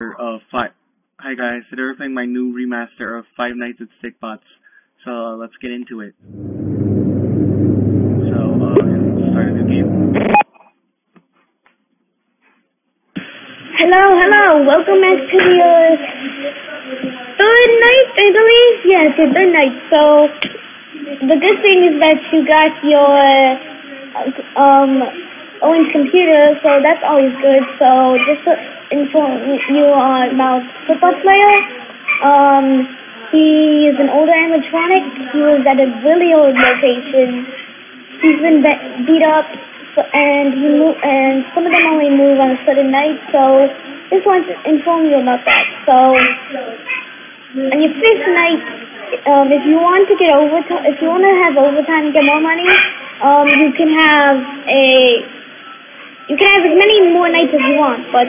of five. Hi guys, today we're playing my new remaster of Five Nights at Stickbots. So uh, let's get into it. So uh, start a new game. Hello, hello. Welcome back to the uh, third night, I believe. Yes, the third night. So the good thing is that you got your uh, um Owen's computer, so that's always good. So just to inform you uh, about football player. Um, he is an older animatronic. He was at a really old location. He's been be- beat up, so, and he mo- and some of them only move on a certain night. So just wanted to inform you about that. So on your fifth night, um, if you want to get overtime, if you want to have overtime and get more money, um, you can have a you can have as many more nights as you want, but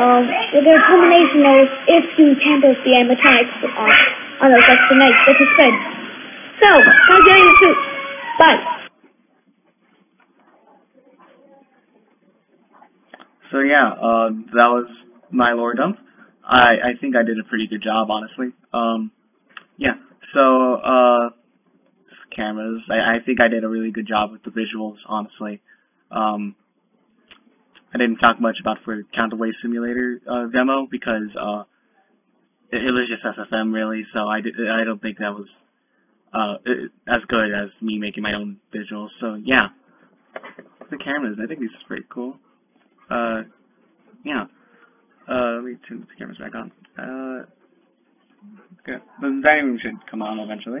um, with a termination notice if you tamper with the animatronics uh, on those extra nights, which is good. So, how's your the truth? Bye. So yeah, uh, that was my lore dump. I I think I did a pretty good job, honestly. Um, yeah. So uh, cameras. I I think I did a really good job with the visuals, honestly. Um, I didn't talk much about for Counterweight Simulator uh, demo because uh, it, it was just SFM really, so I did, I don't think that was uh, as good as me making my own visuals. So yeah, the cameras. I think these are pretty cool. Uh, yeah. Uh, let me turn the cameras back on. Uh. The dining room should come on eventually.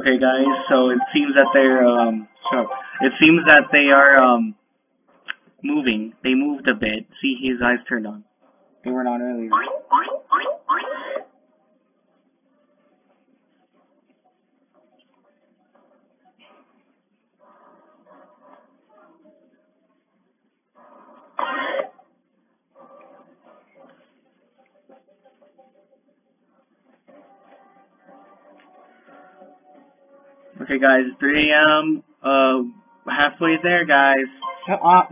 Okay, guys. So it seems that they're um. So it seems that they are um moving. They moved a bit. See, his eyes turned on. They weren't on earlier. Okay, guys. 3 a.m. Uh, halfway there, guys. Shut up.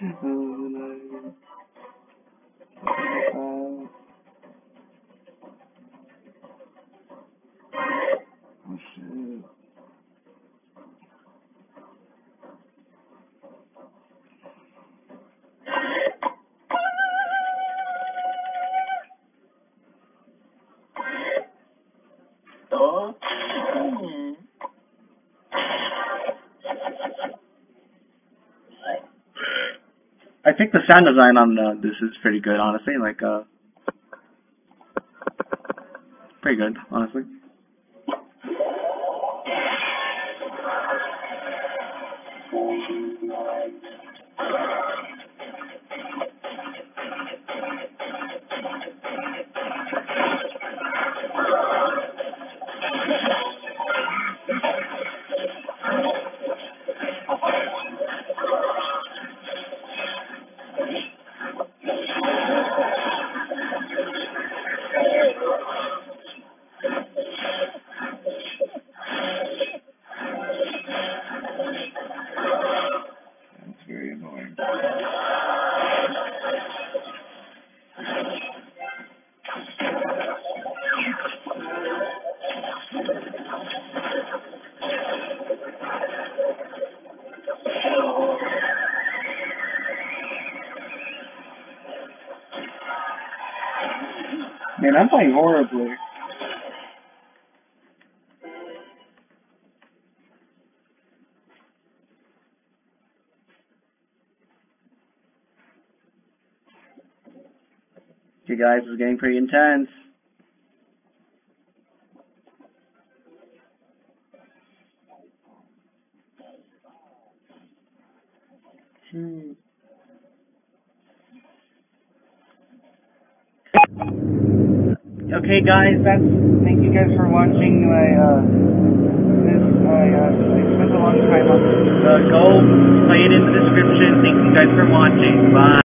I think the sound design on uh, this is pretty good, honestly. Like, uh, pretty good, honestly. Man, I'm playing horribly. Okay, guys, is getting pretty intense. Hmm. Okay, guys, that's. Thank you guys for watching my. Uh, this I uh, I spent a long time on. Uh, go play it in the description. Thank you guys for watching. Bye.